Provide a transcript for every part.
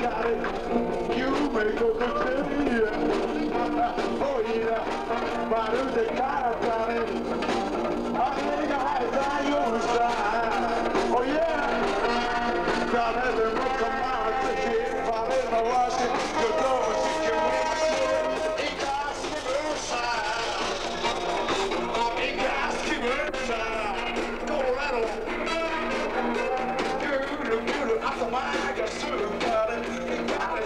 got it. You make a good. Oh yeah, but who's the kind got it? I think I got your side. Oh yeah, got it. Look at my ticket. Fall in my. You you can win. It some side. It got some side. Colorado.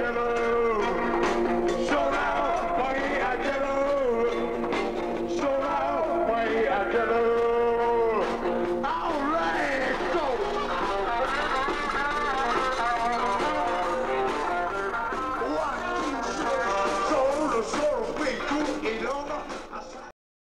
Hello.